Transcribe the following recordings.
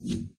you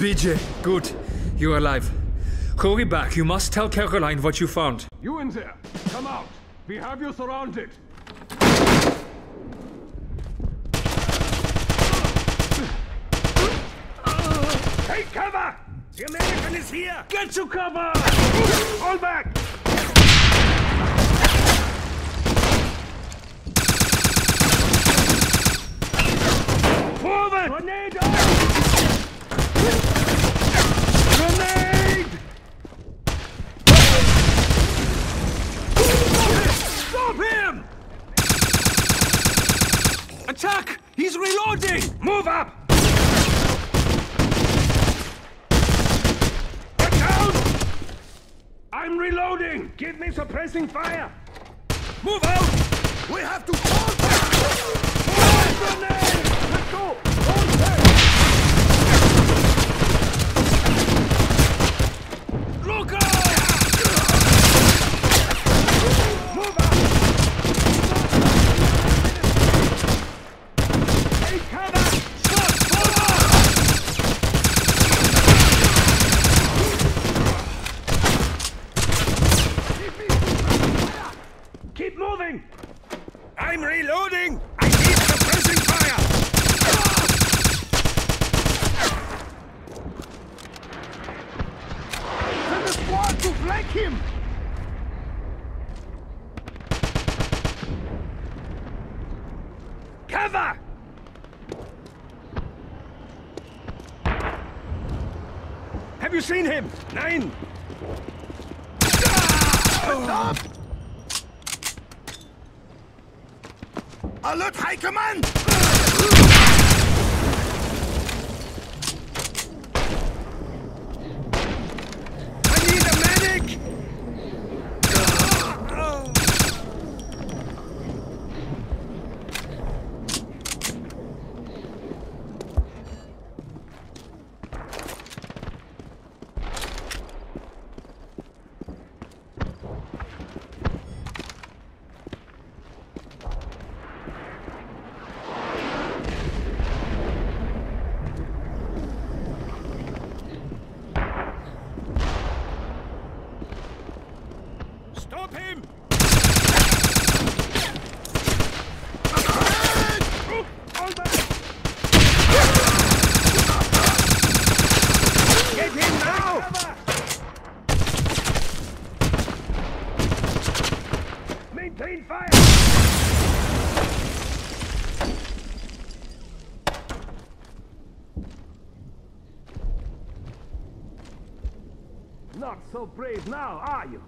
BJ, good. You're alive. Hurry back. You must tell Caroline what you found. You in there! Come out! We have you surrounded! Take cover! The American is here! Get to cover! Fall back! Forward! Grenade! Stop him! Attack! He's reloading! Move up! Get down! I'm reloading! Give me fire! Move out! We have to so brave now, are you?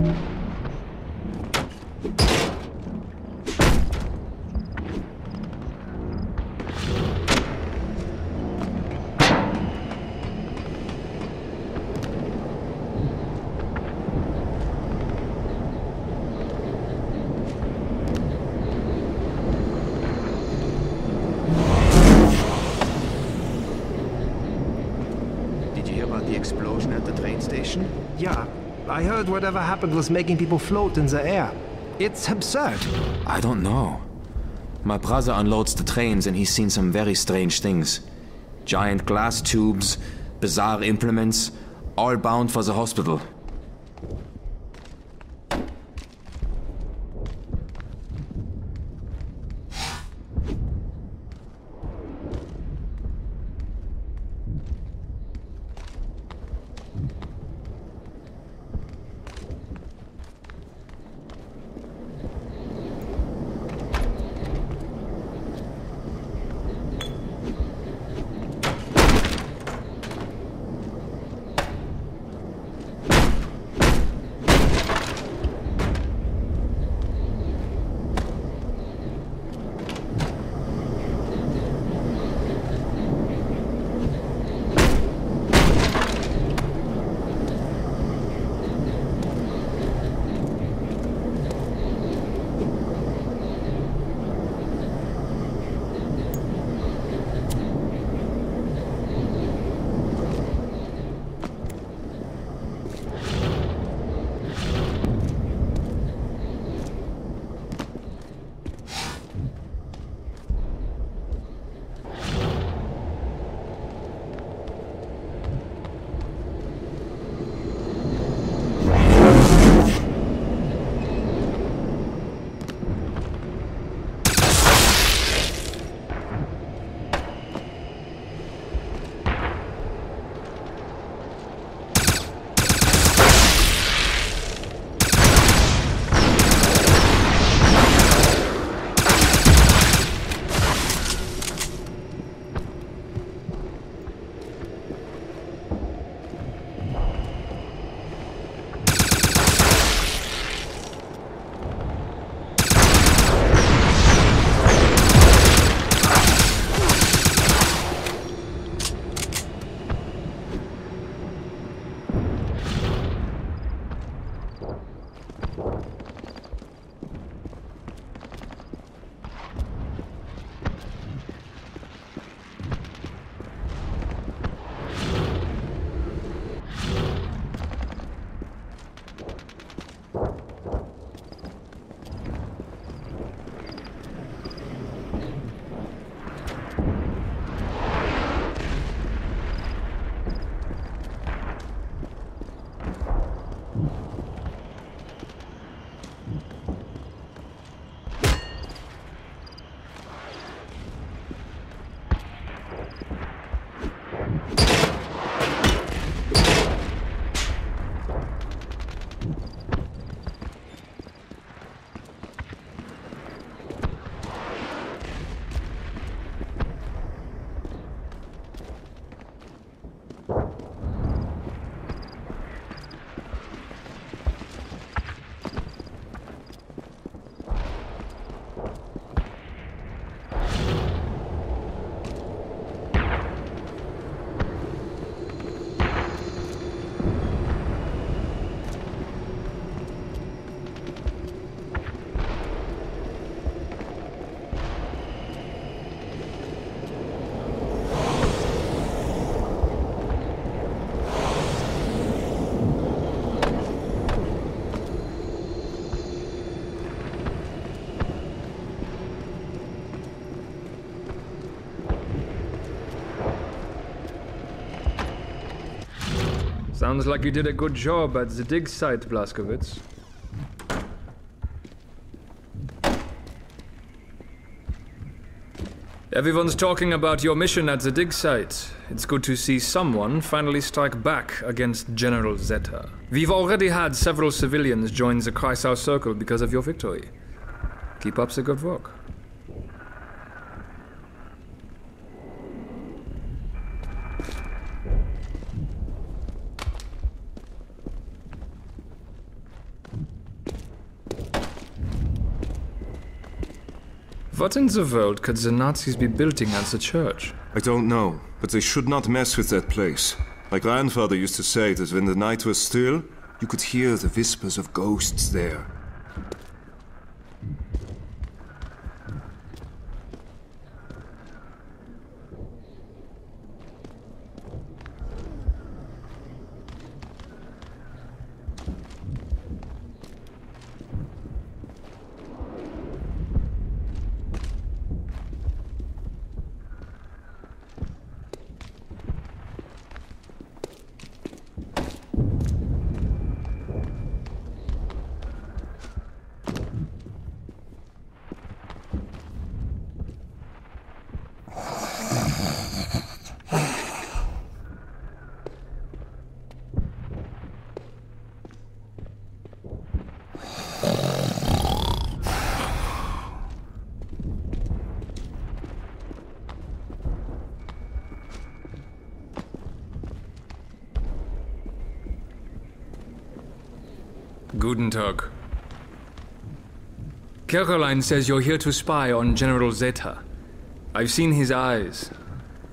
Did you hear about the explosion at the train station? Yeah, I heard whatever happened was making people float in the air. It's absurd. I don't know. My brother unloads the trains and he's seen some very strange things. Giant glass tubes, bizarre implements, all bound for the hospital. Sounds like you did a good job at the dig site, Blazkowicz. Everyone's talking about your mission at the dig site. It's good to see someone finally strike back against General Zetta. We've already had several civilians join the Kreisau Circle because of your victory. Keep up the good work. What in the world could the Nazis be building at the church? I don't know, but they should not mess with that place. My grandfather used to say that when the night was still, you could hear the whispers of ghosts there. Guten Tag. Caroline says you're here to spy on General Zetta. I've seen his eyes.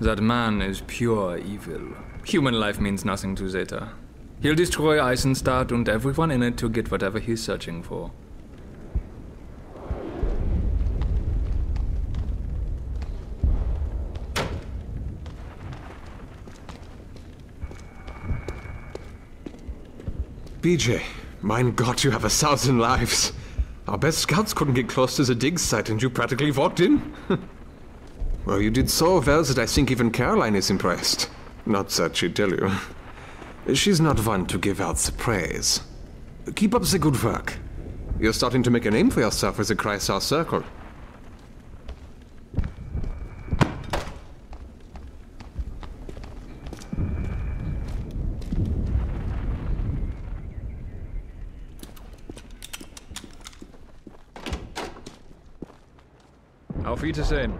That man is pure evil. Human life means nothing to Zetta. He'll destroy Isenstadt and everyone in it to get whatever he's searching for. BJ, mein Gott, you have a thousand lives. Our best scouts couldn't get close to the dig site and you practically walked in. well, you did so well that I think even Caroline is impressed. Not that she'd tell you. She's not one to give out the praise. Keep up the good work. You're starting to make a name for yourself with the Kreisau Circle. Wiedersehen.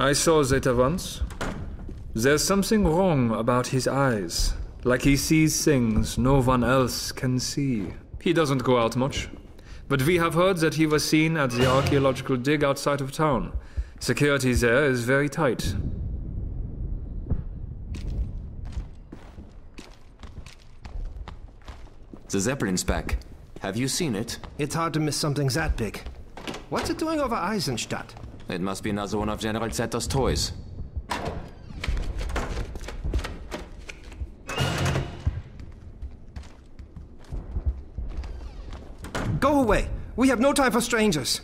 I saw Zetta once. There's something wrong about his eyes. Like he sees things no one else can see. He doesn't go out much. But we have heard that he was seen at the archaeological dig outside of town. Security there is very tight. The Zeppelin's back. Have you seen it? It's hard to miss something that big. What's it doing over Isenstadt? It must be another one of General Zetta's toys. Go away! We have no time for strangers!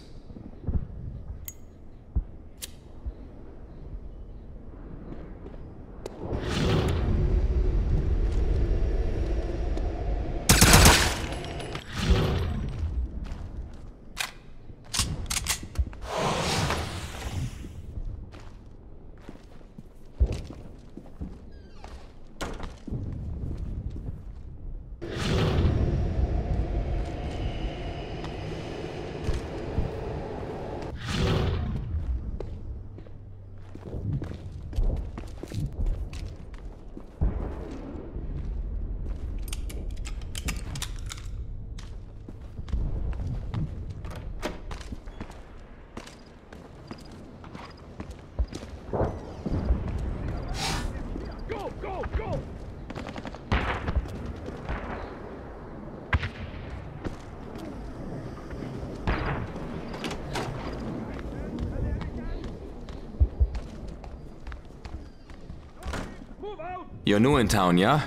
You're new in town, yeah?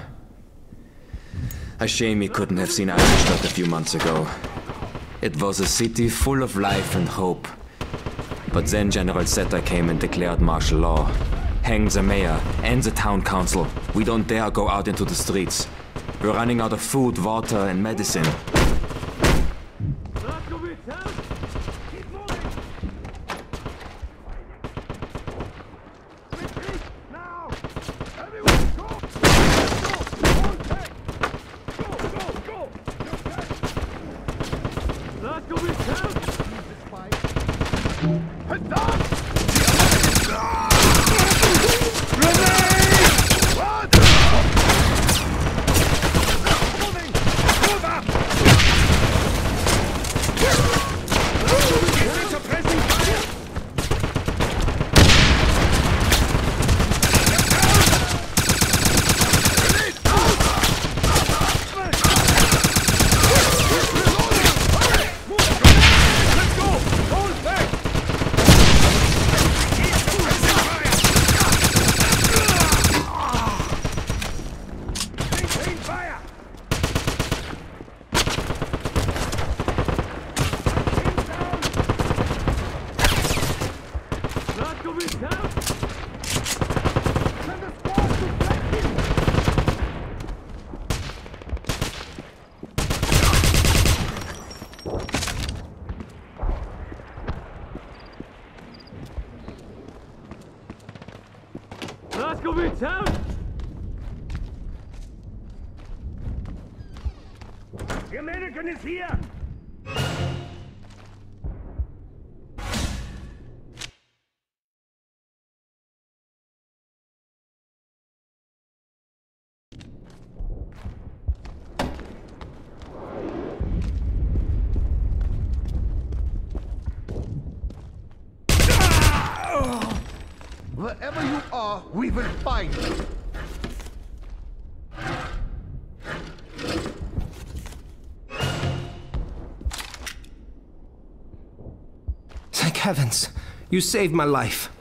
A shame you couldn't have seen Isenstadt a few months ago. It was a city full of life and hope. But then General Zetta came and declared martial law. Hanged the mayor and the town council. We don't dare go out into the streets. We're running out of food, water, and medicine. Keep moving! Retreat now! Everyone go! Go! Hold tight! Go, go, go! Let's go with Head heavens. You saved my life.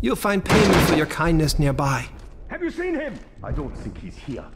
You'll find payment for your kindness nearby. Have you seen him? I don't think he's here.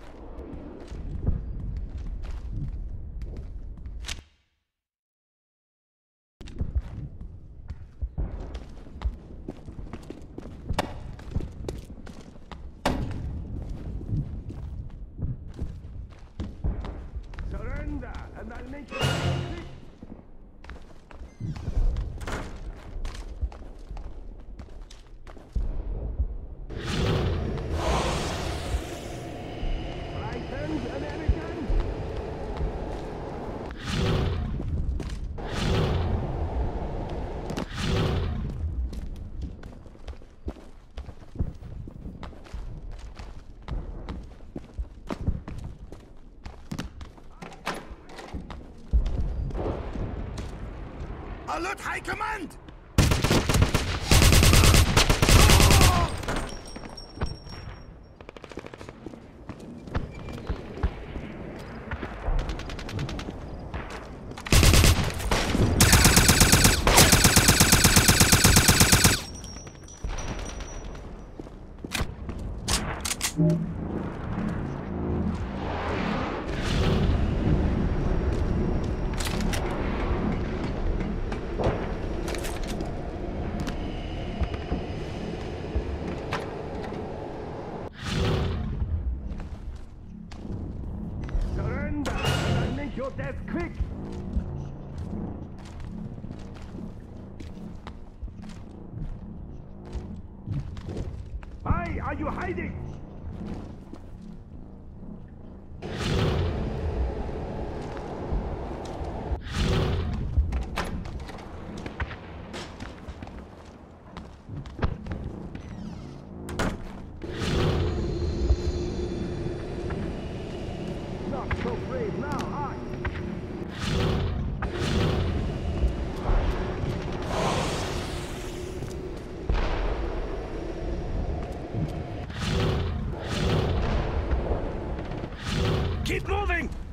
Alert High Command! Keep moving!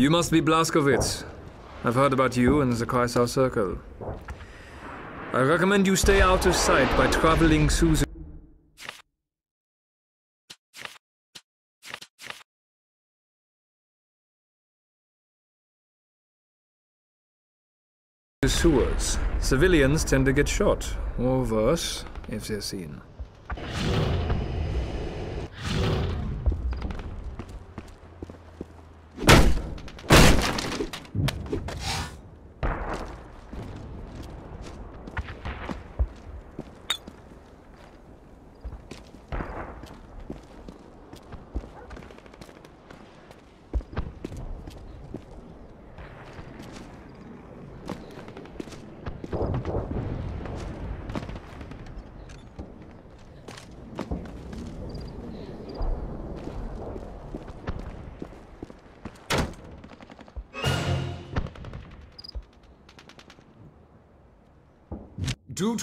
You must be Blazkowicz. I've heard about you and the Kreisau Circle. I recommend you stay out of sight by traveling through the sewers. Civilians tend to get shot, or worse, if they're seen.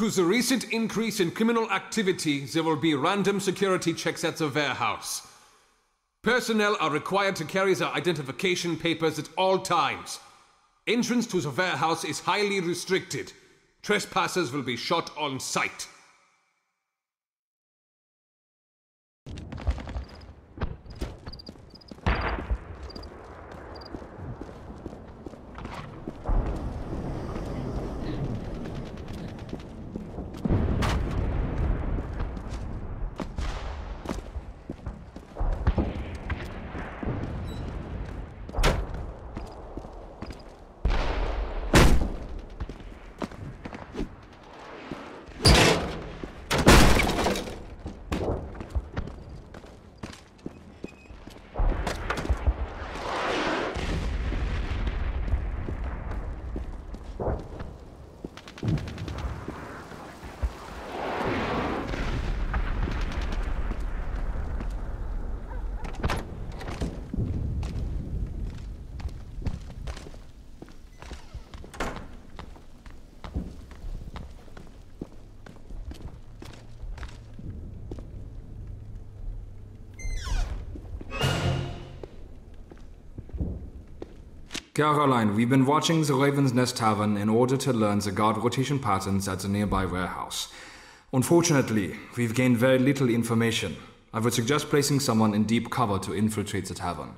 To the recent increase in criminal activity, there will be random security checks at the warehouse. Personnel are required to carry their identification papers at all times. Entrance to the warehouse is highly restricted. Trespassers will be shot on sight. Caroline, we've been watching the Raven's Nest Tavern in order to learn the guard rotation patterns at the nearby warehouse. Unfortunately, we've gained very little information. I would suggest placing someone in deep cover to infiltrate the tavern.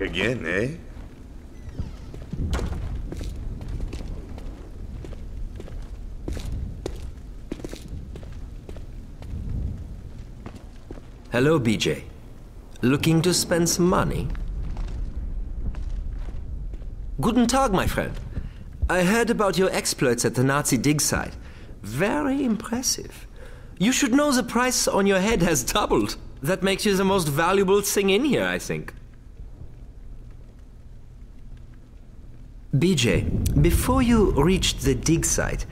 Again, eh? Hello, BJ. Looking to spend some money? Guten Tag, my friend. I heard about your exploits at the Nazi dig site. Very impressive. You should know the price on your head has doubled. That makes you the most valuable thing in here, I think. BJ, before you reached the dig site,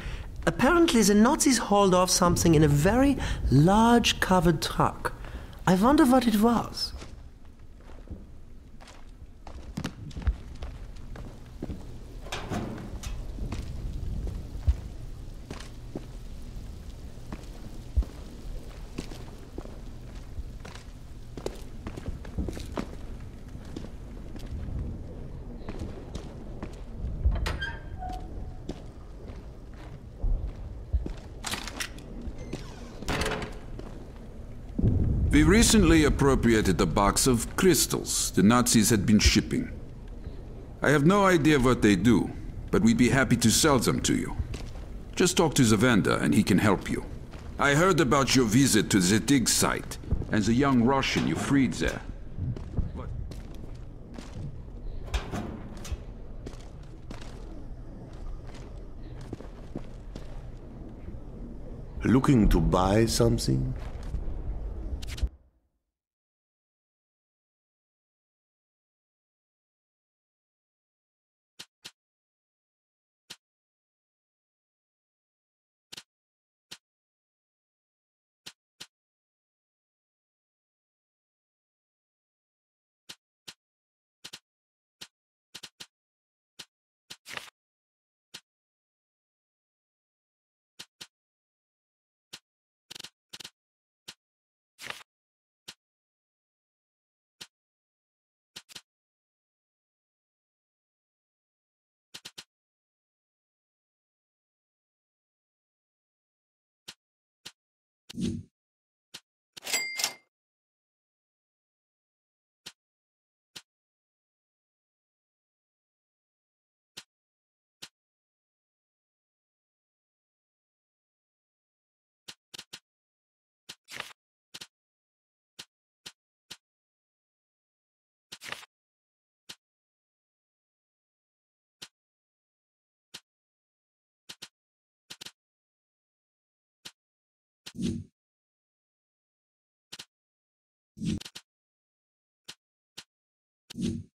apparently the Nazis hauled off something in a very large covered truck. I wonder what it was. We recently appropriated a box of crystals the Nazis had been shipping. I have no idea what they do, but we'd be happy to sell them to you. Just talk to vendor and he can help you. I heard about your visit to the dig site and the young Russian you freed there. Looking to buy something? Thank you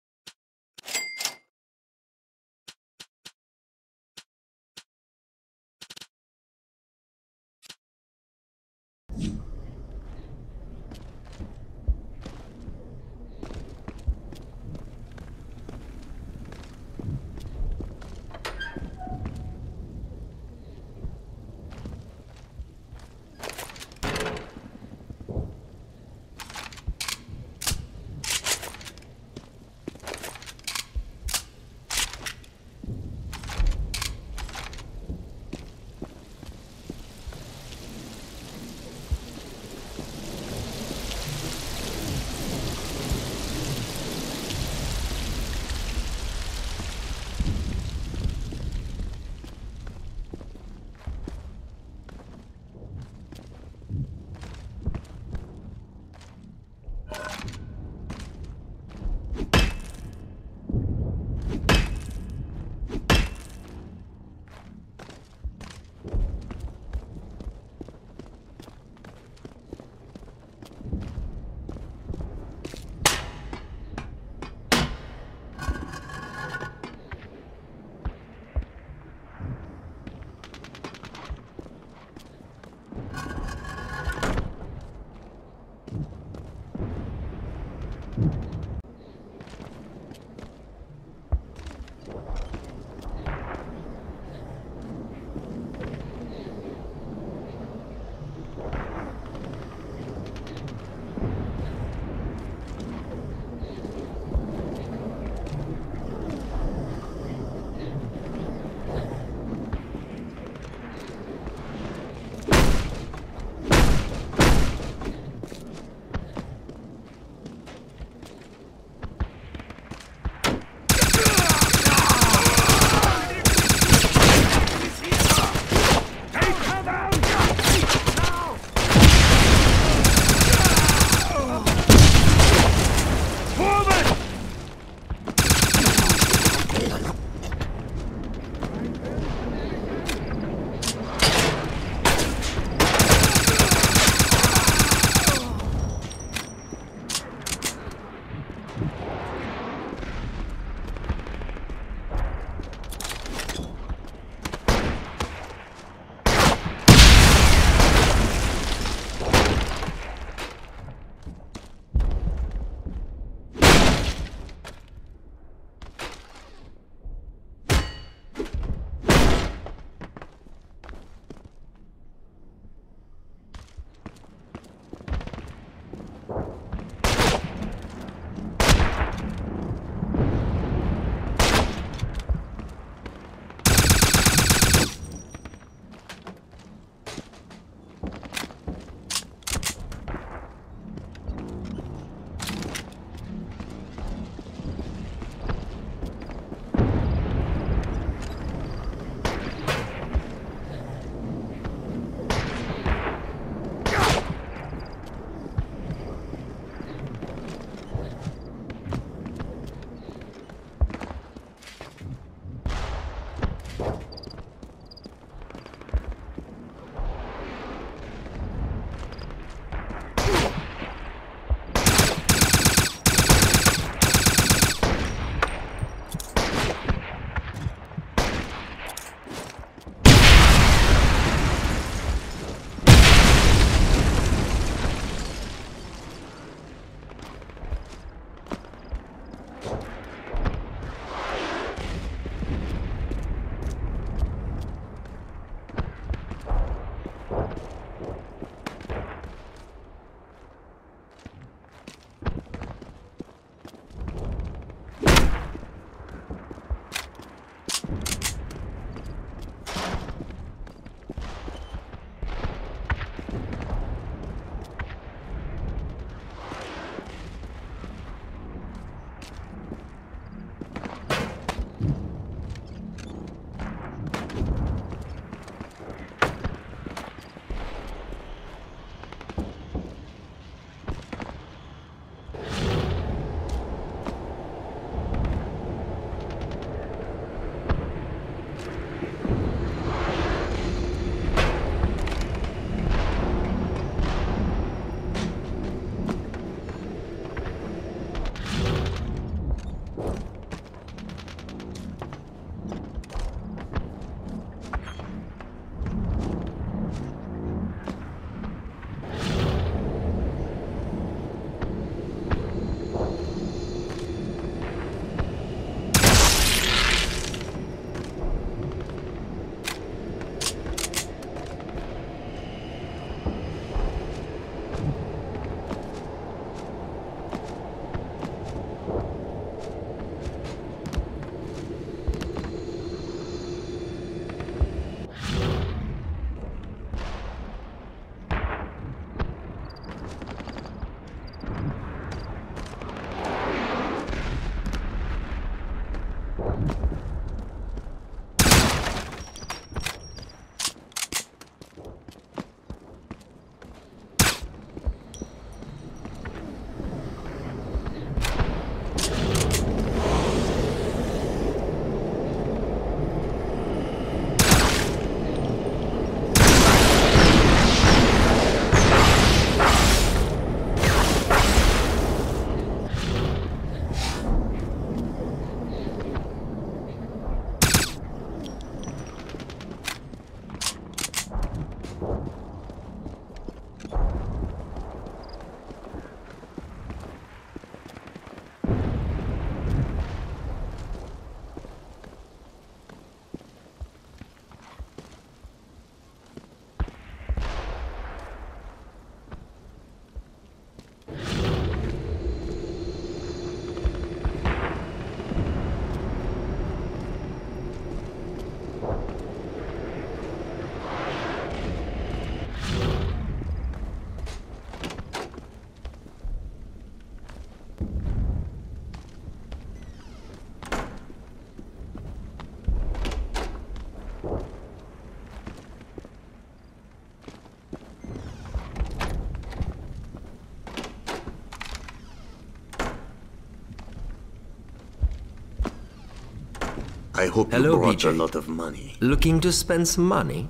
I hope Hello, you brought BJ. a lot of money. Looking to spend some money?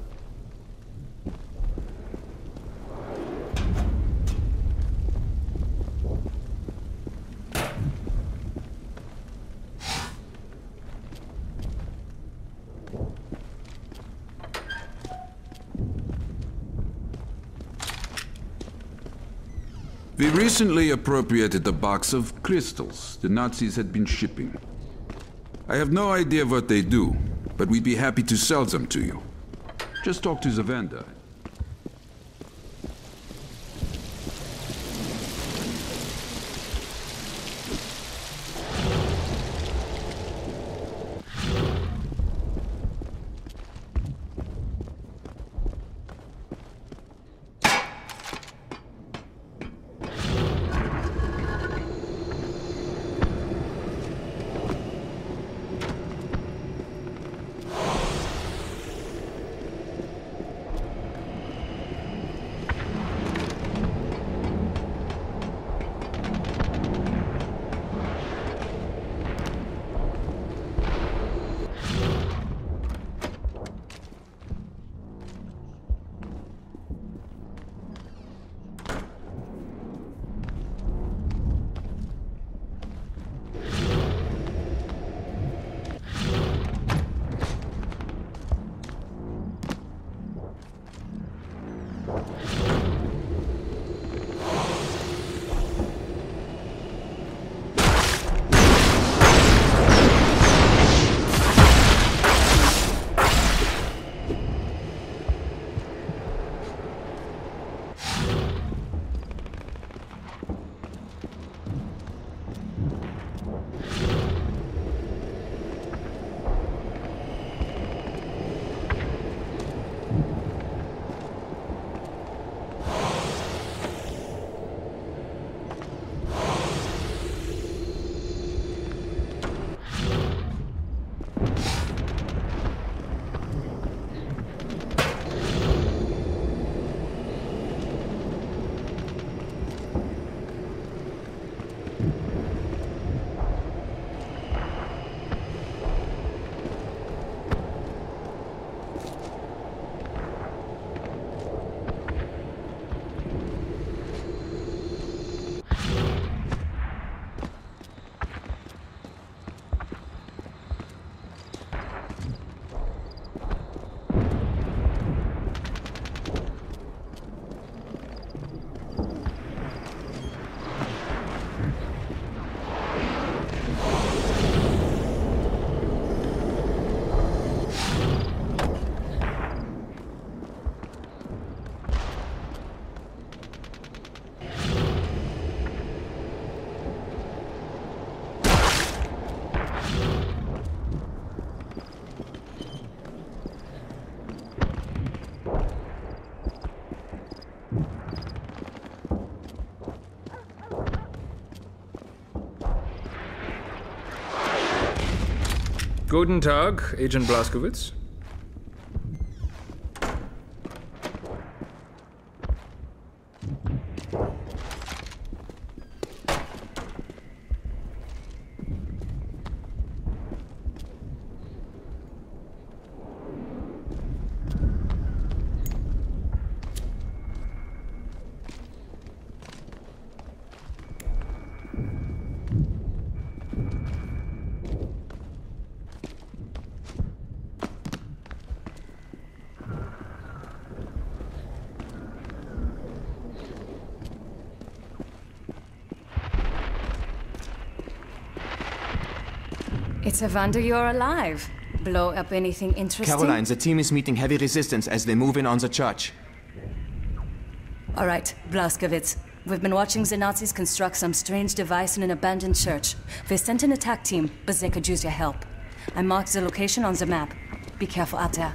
We recently appropriated a box of crystals the Nazis had been shipping. I have no idea what they do, but we'd be happy to sell them to you. Just talk to the vendor. Guten Tag, Agent Blazkowicz. It's a wonder you're alive. Blow up anything interesting? Caroline, the team is meeting heavy resistance as they move in on the church. All right, Blazkowicz. We've been watching the Nazis construct some strange device in an abandoned church. They sent an attack team, but they could use your help. I marked the location on the map. Be careful out there.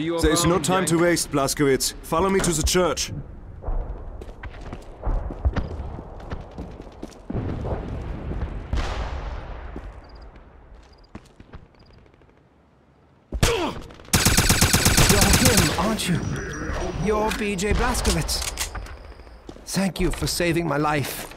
There is no time to waste, Blazkowicz. Follow me to the church. You're BJ Blazkowicz. Thank you for saving my life.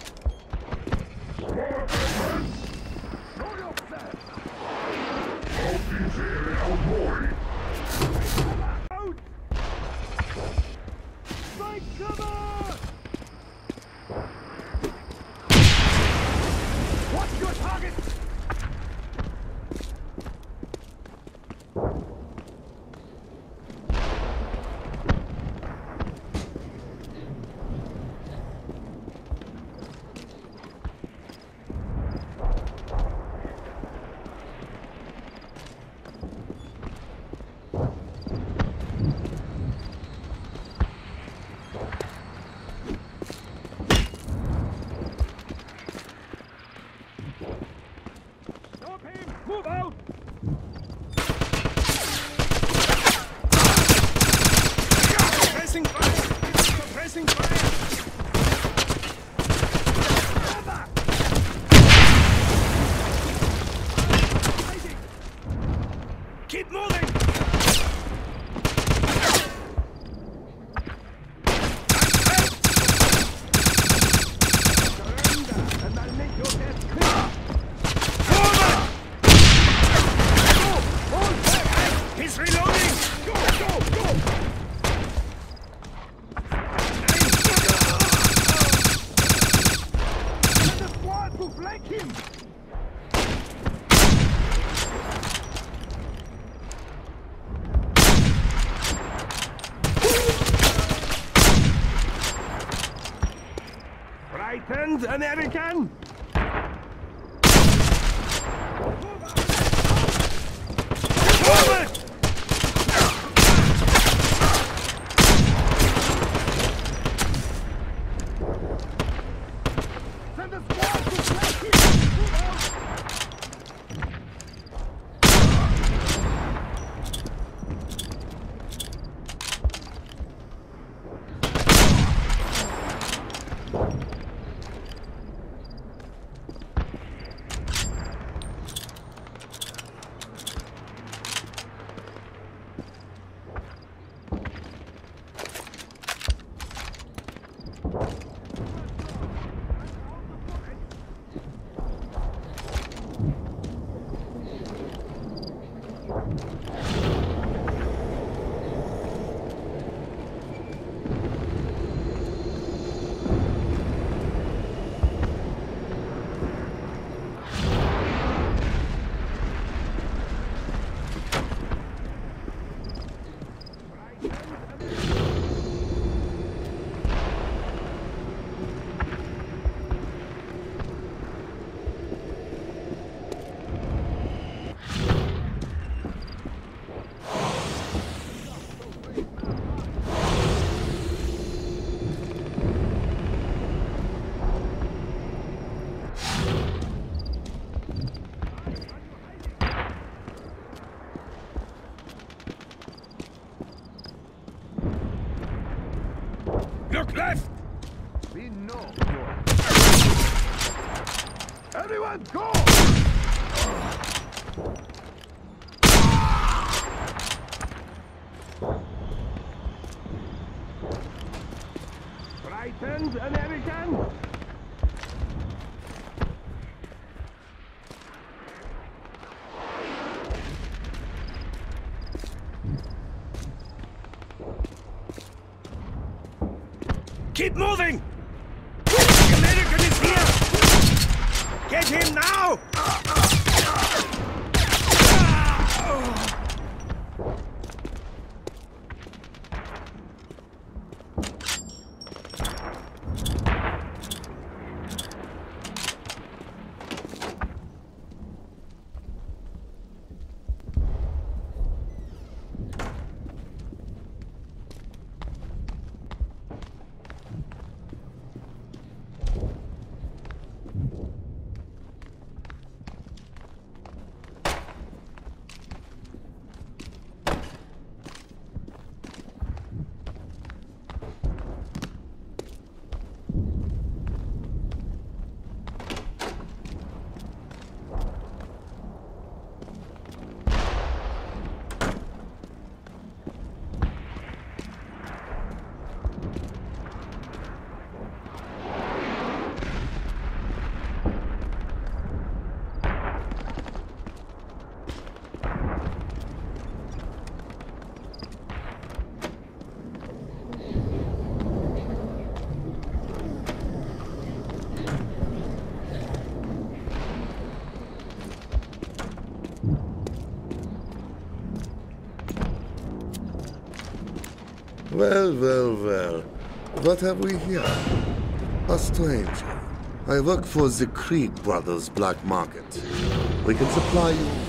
Americans, Americans! Well, well, well. What have we here? A stranger. I work for the Creed Brothers Black Market. We can supply you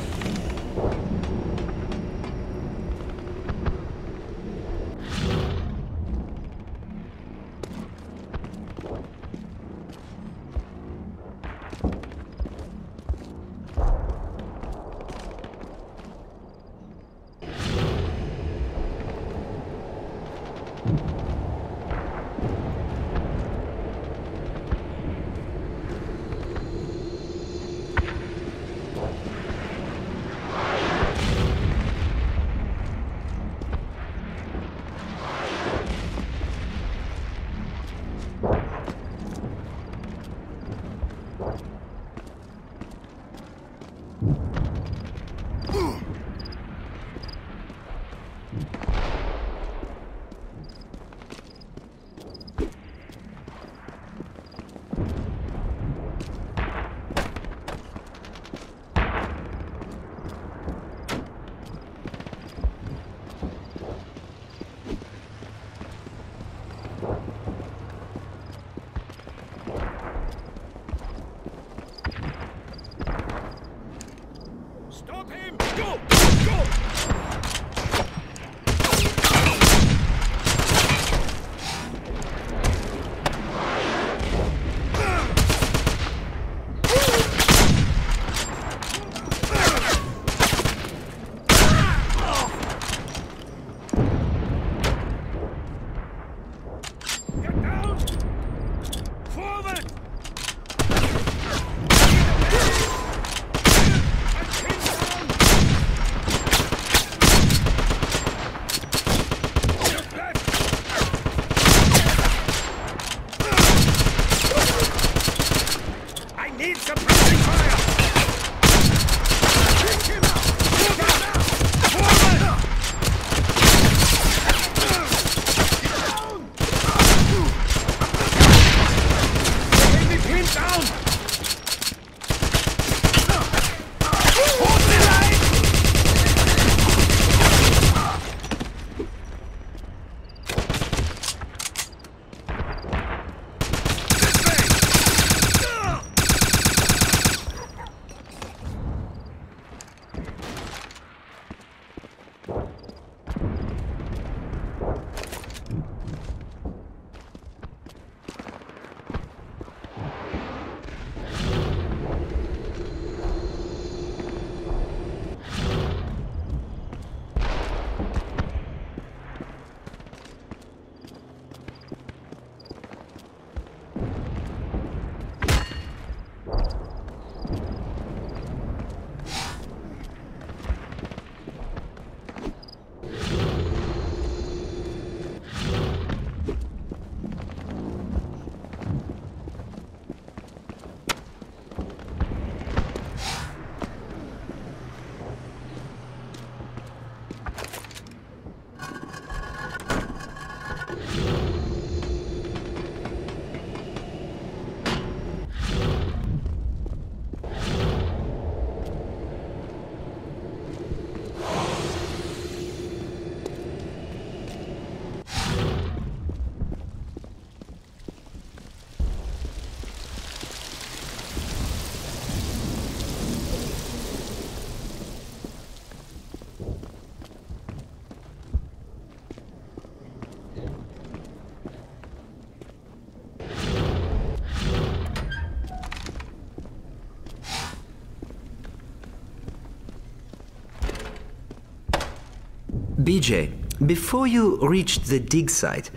BJ, before you reached the dig site,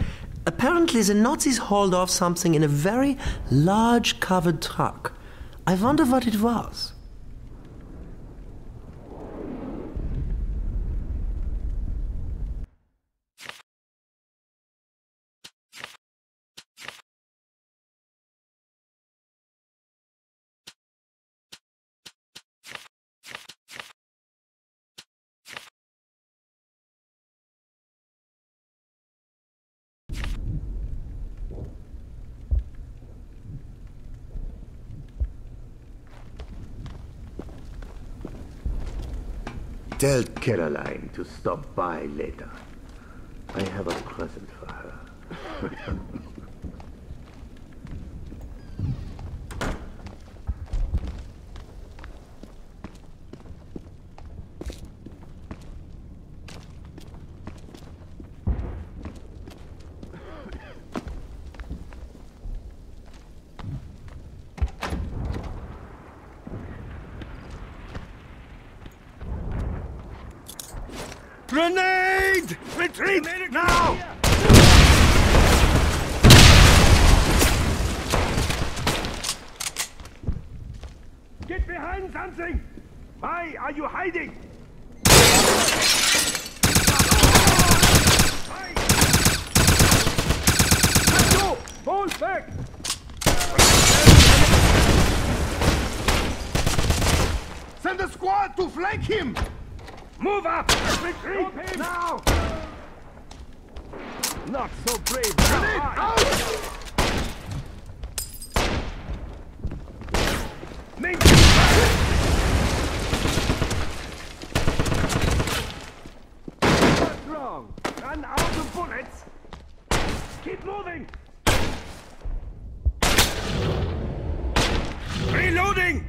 apparently the Nazis hauled off something in a very large covered truck. I wonder what it was. Tell Caroline to stop by later. I have a present for her. Not so brave. Grenade out! Run out of bullets. Keep moving. Reloading!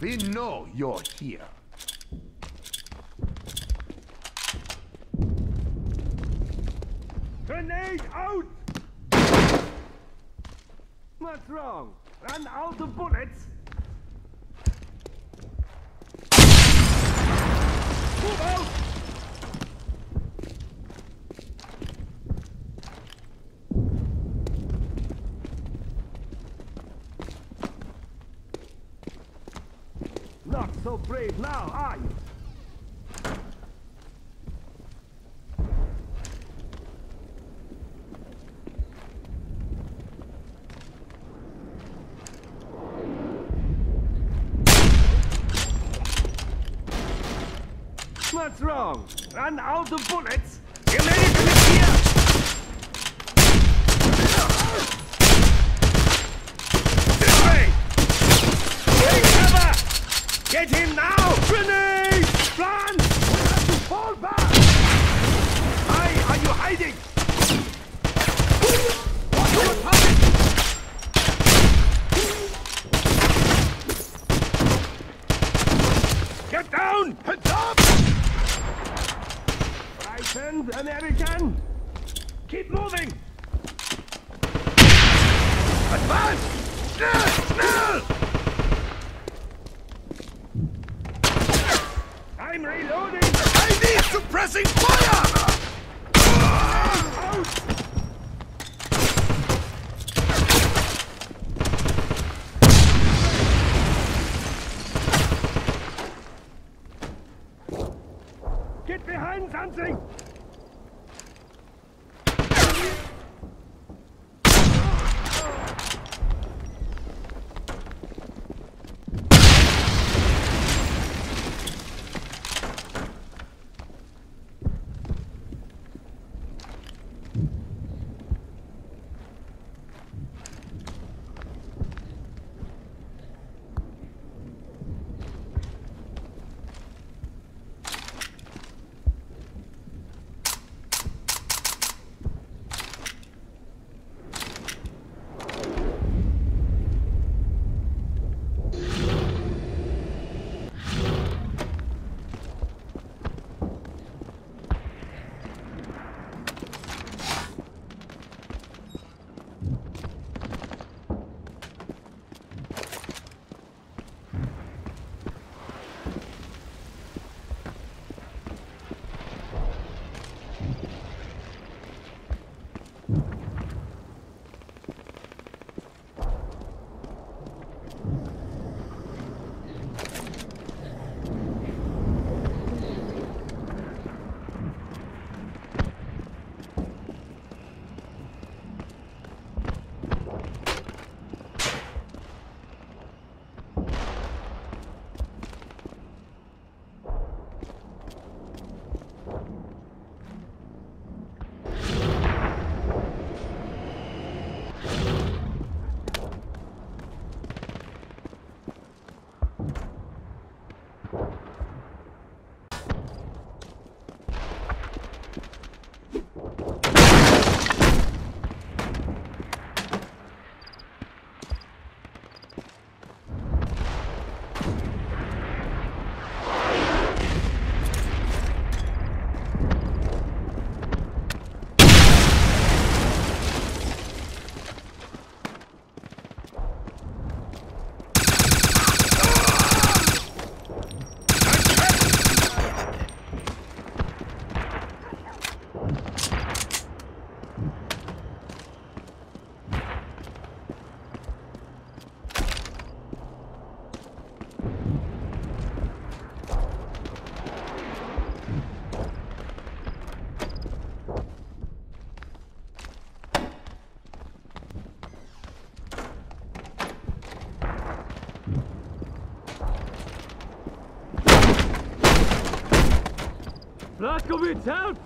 We know you're here. Grenade out! What's wrong? Run out of bullets? Move out! Run out of bullets. advancing! Help! Blazkowicz,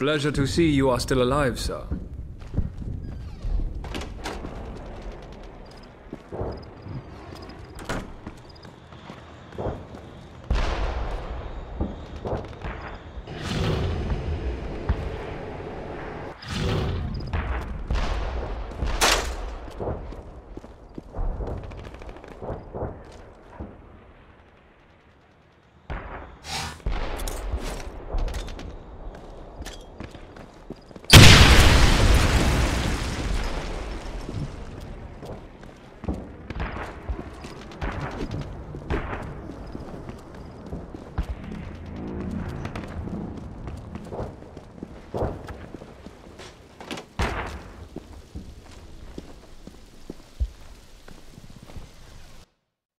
Pleasure to see you are still alive, sir.